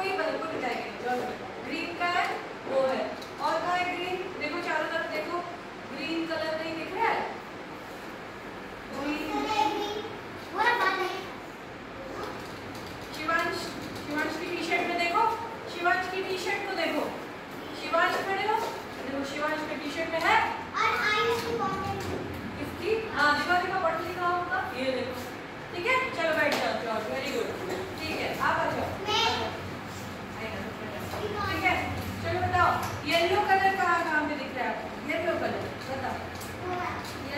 कोई बल्ब को जाएगी। ग्रीन का है वो है।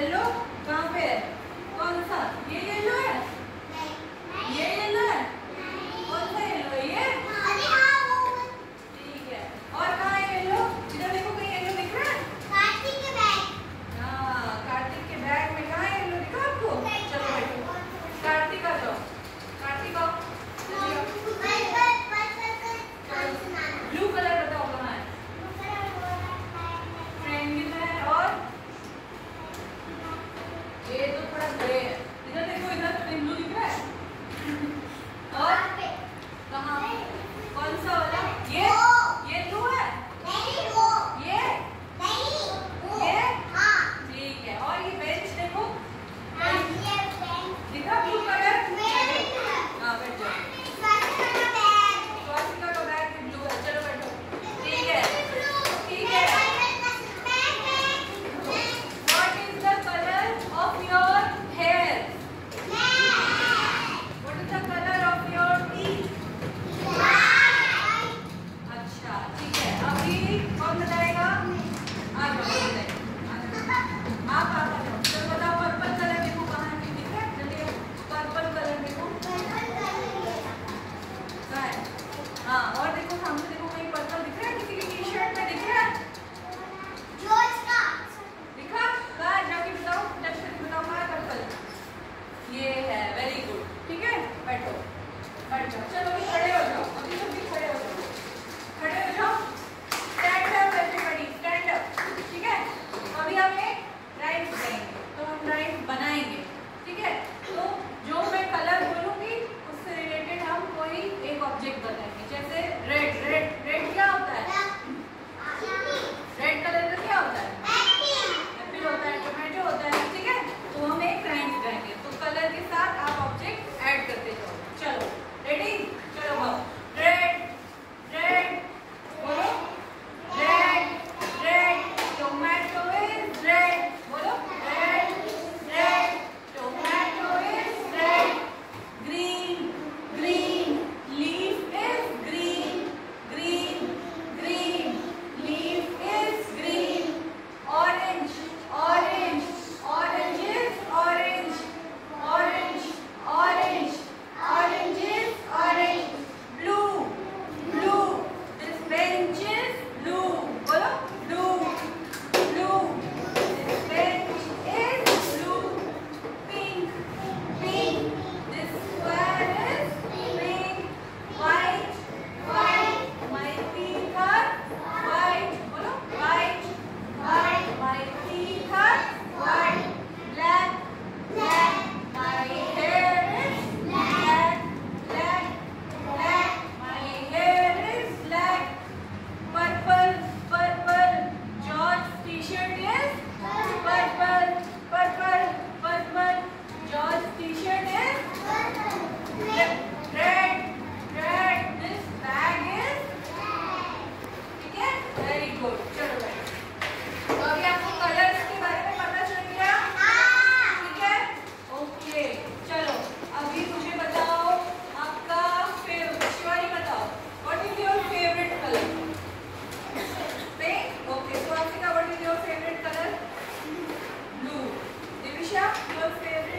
येलो कहाँ पे है? कौन सा? ये येलो है T shirt is red. Red. Red. This bag is. ठीक है? Very good. चलो भाई. तो अभी आपको कलर्स के बारे में पता चल गया? ठीक है? ओके. चलो. अभी मुझे बताओ आपका फेवरेट शिवानी बताओ. What is your favorite color? Pink. Okay. So आपका what is your favorite color? Blue. Divisha, your favorite